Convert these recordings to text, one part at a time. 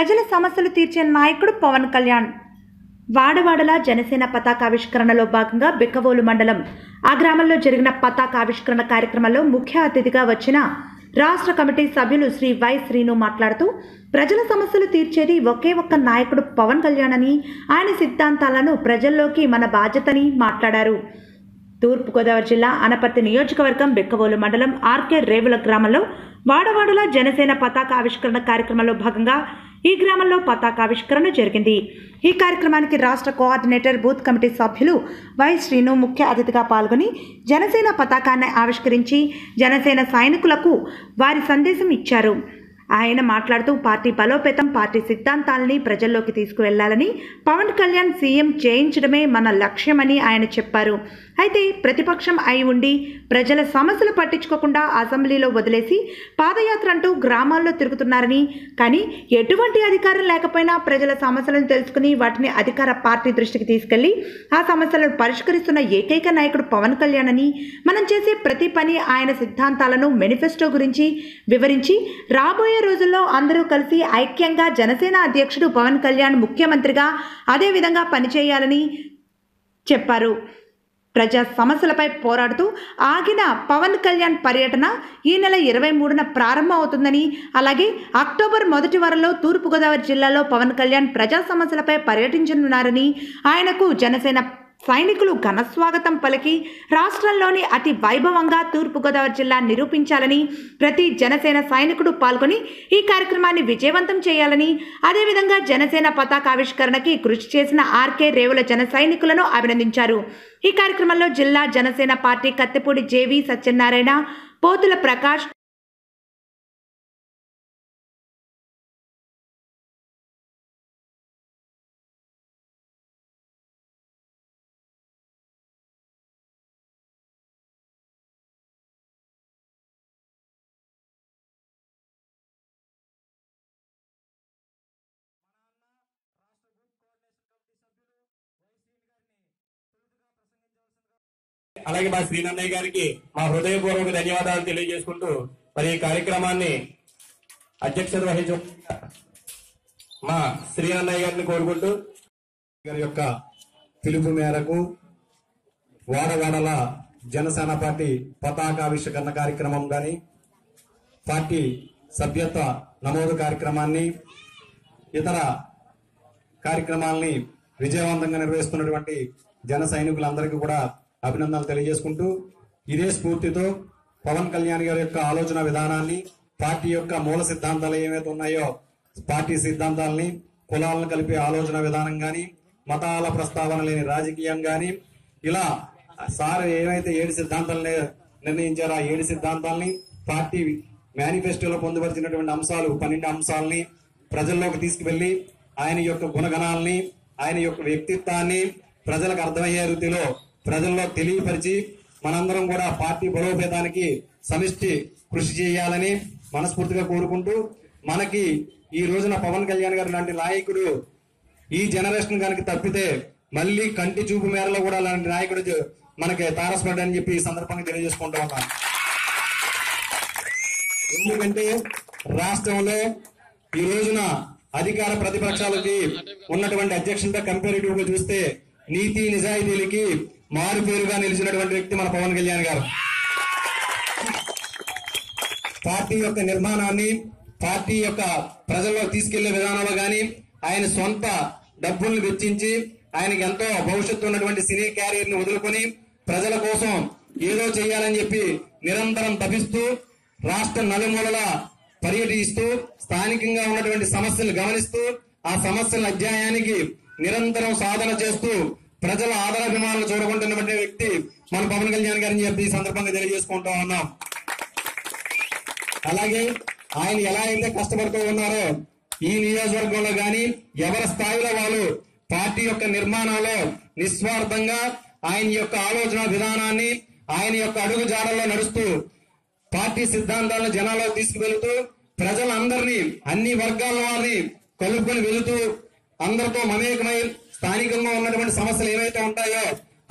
ప్రజల సమస్యలు తీర్చే నాయకుడు పవన్ కళ్యాణ్. వాడవాడల జనసేన పతాకావిష్కరణలో భాగంగా బిక్కవోలు మండలం ఆ గ్రామంలో జరిగిన పతాకావిష్కరణ కార్యక్రమంలో ముఖ్య అతిథిగా వచ్చిన రాష్ట్ర కమిటీ సభ్యులు శ్రీ వై శ్రీను మాట్లాడుతూ ప్రజల సమస్యలు తీర్చేది ఒకే ఒక్క నాయకుడు పవన్ కళ్యాణ్ అని ఆయన సిద్ధాంతాలను ప్రజల్లోకి మన బాధ్యతని మాట్లాడారు. తూర్పుగోదావరి జిల్లా అనపర్తి నియోజకవర్గం బెక్కవోలు మండలం ఆర్కే రేవుల గ్రామంలో వాడవాడల జనసేన పతాక ఆవిష్కరణ కార్యక్రమంలో భాగంగా ఈ గ్రామంలో పతాకావిష్కరణ జరిగింది. ఈ కార్యక్రమానికి రాష్ట్ర కోఆర్డినేటర్ బూత్ కమిటీ సభ్యులు వై శ్రీను ముఖ్య అతిథిగా పాల్గొని జనసేన పతాకాన్ని ఆవిష్కరించి జనసేన సైనికులకు వారి సందేశం ఇచ్చారు. ఆయన మాట్లాడుతూ పార్టీ బలోపేతం పార్టీ సిద్ధాంతాలని ప్రజల్లోకి తీసుకువెళ్ళాలని పవన్ కళ్యాణ్ సీఎం చేయించడమే మన లక్ష్యమని ఆయన చెప్పారు. అయితే ప్రతిపక్షం అయి ఉండి ప్రజల సమస్యలు పట్టించుకోకుండా అసెంబ్లీలో వదిలేసి పాదయాత్ర అంటూ గ్రామాల్లో తిరుగుతున్నారని కానీ ఎటువంటి అధికారం లేకపోయినా ప్రజల సమస్యలను తెలుసుకుని వాటిని అధికార పార్టీ దృష్టికి తీసుకెళ్ళి ఆ సమస్యలను పరిష్కరిస్తున్న ఏకైక నాయకుడు పవన్ కళ్యాణ్ అని మనం చేసే ప్రతి పని ఆయన సిద్ధాంతాలను మేనిఫెస్టో గురించి వివరించి రాబోయే రోజుల్లో అందరూ కలిసి ఐక్యంగా జనసేన అధ్యక్షుడు పవన్ కళ్యాణ్ ముఖ్యమంత్రిగా అదేవిధంగా పనిచేయాలని చెప్పారు. ప్రజా సమస్యలపై పోరాడుతూ ఆగిన పవన్ కళ్యాణ్ పర్యటన ఈ నెల ఇరవై మూడున ప్రారంభం అవుతుందని అలాగే అక్టోబర్ మొదటి వారంలో తూర్పుగోదావరి జిల్లాలో పవన్ కళ్యాణ్ ప్రజా సమస్యలపై పర్యటించనున్నారని ఆయనకు జనసేన సైనికులు ఘనస్వాగతం పలికి రాష్ట్రంలోని అతి వైభవంగా తూర్పుగోదావరి జిల్లా నిరూపించాలని ప్రతి జనసేన సైనికుడు పాల్గొని ఈ కార్యక్రమాన్ని విజయవంతం చేయాలని అదేవిధంగా జనసేన పతాకావిష్కరణకి కృషి చేసిన ఆర్కే రేవుల జన సైనికులను అభినందించారు. ఈ కార్యక్రమంలో జిల్లా జనసేన పార్టీ కత్తిపూడి జేవి సత్యనారాయణ పోతుల ప్రకాష్ అలాగే మా శ్రీనన్నయ్య గారికి మా హృదయపూర్వక ధన్యవాదాలు తెలియజేసుకుంటూ మరి ఈ కార్యక్రమాన్ని అధ్యక్షత వహించ మా శ్రీనన్నయ్య గారిని కోరుకుంటూ గారి యొక్క పిలుపు మేరకు వాడవాడల జనసేన పార్టీ పతాకావిష్కరణ కార్యక్రమం గాని పార్టీ సభ్యత్వ నమోదు కార్యక్రమాన్ని ఇతర కార్యక్రమాల్ని విజయవంతంగా నిర్వహిస్తున్నటువంటి జన సైనికులందరికీ కూడా అభినందనలు తెలియజేసుకుంటూ ఇదే స్ఫూర్తితో పవన్ కళ్యాణ్ గారి యొక్క ఆలోచన విధానాన్ని పార్టీ యొక్క మూల సిద్ధాంతాలు ఏవైతే ఉన్నాయో పార్టీ సిద్ధాంతాలని కులాలను కలిపే ఆలోచన విధానం కానీ మతాల ప్రస్తావన లేని రాజకీయం కానీ ఇలా సార్ ఏవైతే ఏడు సిద్ధాంతాలని నిర్ణయించారో ఆ ఏడు సిద్ధాంతాలని పార్టీ మేనిఫెస్టోలో పొందుపరిచినటువంటి అంశాలు పన్నెండు అంశాలని ప్రజల్లోకి తీసుకువెళ్ళి ఆయన యొక్క గుణగణాలని ఆయన యొక్క వ్యక్తిత్వాన్ని ప్రజలకు అర్థమయ్యే రీతిలో ప్రజల్లో తెలియపరిచి మనందరం కూడా పార్టీ బలోపేతానికి సమిష్టి కృషి చేయాలని మనస్ఫూర్తిగా కోరుకుంటూ మనకి ఈ రోజున పవన్ కళ్యాణ్ గారు లాంటి నాయకుడు ఈ జనరేషన్ కనుక తప్పితే మళ్ళీ కంటి చూపు మేరలో కూడా అలాంటి నాయకుడు మనకి తారసపడ్డని చెప్పి ఈ సందర్భంగా తెలియజేసుకుంటూ ఉన్నాను ఎందుకంటే రాష్ట్రంలో ఈ రోజున అధికార ప్రతిపక్షాలకి ఉన్నటువంటి అధ్యక్షులతో కంపారిటివ్గా చూస్తే నీతి నిజాయితీలకి మారుపేరుగా నిలిచినటువంటి వ్యక్తి మన పవన్ కళ్యాణ్ గారు. పార్టీ యొక్క నిర్మాణాన్ని పార్టీ యొక్క ప్రజల్లో తీసుకెళ్ళే విధానంలో గాని ఆయన సొంత డబ్బుల్ని వెచ్చించి ఆయనకి ఎంతో భవిష్యత్తు ఉన్నటువంటి సినీ క్యారియర్ని వదులుకొని ప్రజల కోసం ఏదో చేయాలని చెప్పి నిరంతరం తపిస్తూ రాష్ట్ర నలుమూలల పర్యటిస్తూ స్థానికంగా ఉన్నటువంటి సమస్యలు గమనిస్తూ ఆ సమస్యల అధ్యాయానికి నిరంతరం సాధన చేస్తూ ప్రజల ఆదరాభిమానాలు చూడకుంటున్నటువంటి వ్యక్తి మన పవన్ కళ్యాణ్ గారిని చెప్పి ఈ సందర్భంగా తెలియజేసుకుంటా ఉన్నాం. అలాగే ఆయన ఎలా అయితే కష్టపడుతూ ఉన్నారో ఈ నియోజకవర్గంలో గాని ఎవరి స్థాయిలో వాళ్ళు పార్టీ యొక్క నిర్మాణంలో నిస్వార్థంగా ఆయన యొక్క ఆలోచన విధానాన్ని ఆయన యొక్క అడుగు జాడల్లో నడుస్తూ పార్టీ సిద్ధాంతాలను జనాల్లో తీసుకువెళుతూ ప్రజలందరినీ అన్ని వర్గాల వారిని కలుపుకొని వెళుతూ అందరితో మమేకమై స్థానికంగా ఉన్నటువంటి సమస్యలు ఏవైతే ఉంటాయో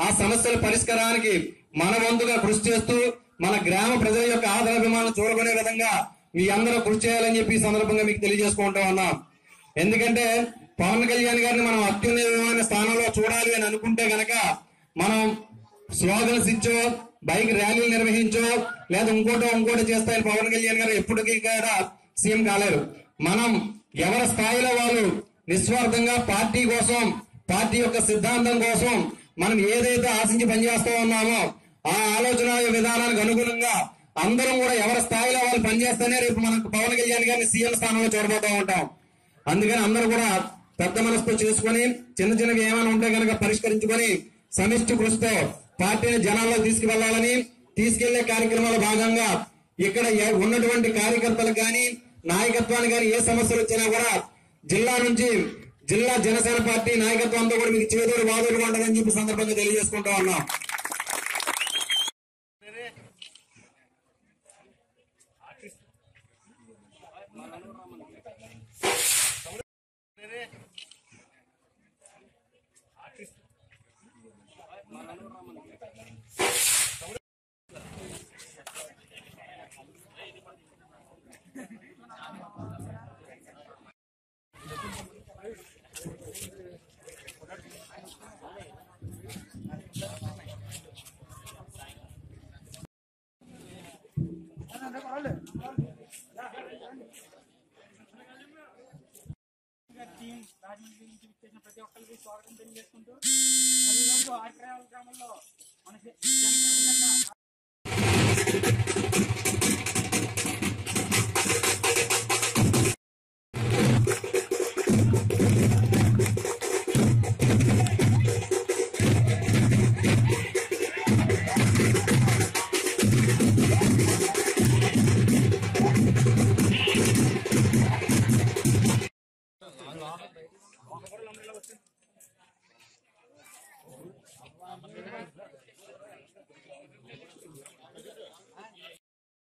ఆ సమస్యల పరిష్కారానికి మన వంతుగా కృషి చేస్తూ మన గ్రామ ప్రజల యొక్క ఆదరాభిమానం చూడకునే విధంగా మీ అందరూ కృషి చేయాలని చెప్పి ఈ సందర్భంగా మీకు తెలియజేసుకుంటా ఉన్నాం. ఎందుకంటే పవన్ కళ్యాణ్ గారిని మనం అత్యున్నతమైన స్థానంలో చూడాలి అని అనుకుంటే గనక మనం స్లోగన్స్ ఇచ్చో బైక్ ర్యాలీలు నిర్వహించో లేదా ఇంకోటో ఇంకోటి చేస్తాయని పవన్ కళ్యాణ్ గారు ఎప్పటికీ కూడా సీఎం కాలేరు. మనం ఎవరి స్థాయిలో వాళ్ళు నిస్వార్థంగా పార్టీ కోసం పార్టీ యొక్క సిద్ధాంతం కోసం మనం ఏదైతే ఆశించి పనిచేస్తూ ఉన్నామో ఆ ఆలోచన విధానానికి అనుగుణంగా అందరం కూడా ఎవరి స్థాయిలో వాళ్ళు పనిచేస్తేనే రేపు మనకు పవన్ కళ్యాణ్ గారిని సీఎం స్థానంలో చూడబోతూ ఉంటాం. అందుకని అందరూ కూడా పెద్ద మనసుతో చేసుకుని చిన్న చిన్నవి ఏమైనా ఉంటే కనుక పరిష్కరించుకొని సమిష్టి కృషితో పార్టీని జనాల్లో తీసుకువెళ్ళాలని తీసుకెళ్ళే కార్యక్రమాల భాగంగా ఇక్కడ ఉన్నటువంటి కార్యకర్తలకు కానీ నాయకత్వానికి కానీ ఏ సమస్యలు వచ్చినా కూడా జిల్లా నుంచి జిల్లా జనసేన పార్టీ నాయకత్వంతో కూడా మీకు చేదోడు వాదోడు ఉంటుందని చెప్పి సందర్భంగా తెలియజేసుకుంటా ఉన్నాం. రాజమండ్రి నుంచి ఇచ్చేసిన ప్రతి ఒక్కరికి స్వాగతం తెలియజేసుకుంటూ మరి ఈరోజు ఆర్ట్రాయల్ గ్రామంలో మన